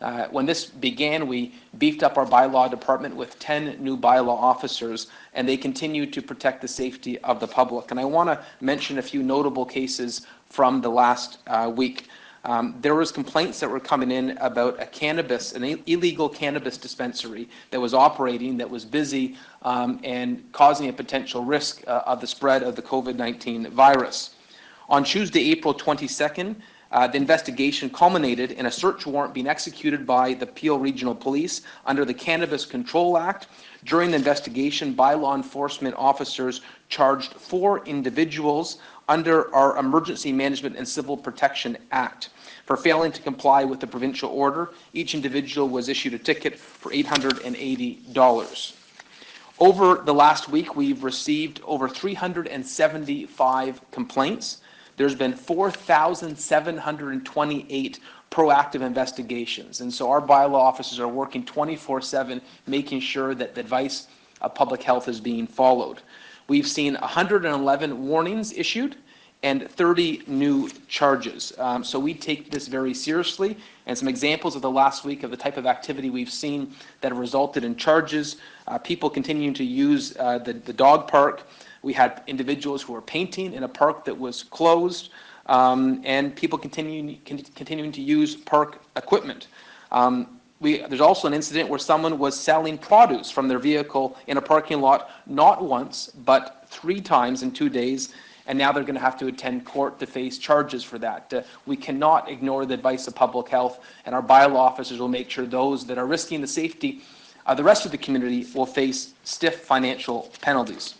Uh, when this began, we beefed up our bylaw department with 10 new bylaw officers, and they continue to protect the safety of the public. And I want to mention a few notable cases from the last uh, week. Um, there was complaints that were coming in about a cannabis, an illegal cannabis dispensary that was operating, that was busy, um, and causing a potential risk uh, of the spread of the COVID-19 virus. On Tuesday, April 22nd, uh, the investigation culminated in a search warrant being executed by the Peel Regional Police under the Cannabis Control Act. During the investigation, by law enforcement officers charged four individuals under our Emergency Management and Civil Protection Act for failing to comply with the provincial order. Each individual was issued a ticket for $880. Over the last week, we've received over 375 complaints there's been 4,728 proactive investigations. And so our bylaw officers are working 24 7, making sure that the advice of public health is being followed. We've seen 111 warnings issued and 30 new charges. Um, so we take this very seriously. And some examples of the last week of the type of activity we've seen that have resulted in charges uh, people continuing to use uh, the, the dog park we had individuals who were painting in a park that was closed, um, and people continuing, continuing to use park equipment. Um, we, there's also an incident where someone was selling produce from their vehicle in a parking lot, not once, but three times in two days, and now they're going to have to attend court to face charges for that. Uh, we cannot ignore the advice of public health, and our bylaw officers will make sure those that are risking the safety of the rest of the community will face stiff financial penalties.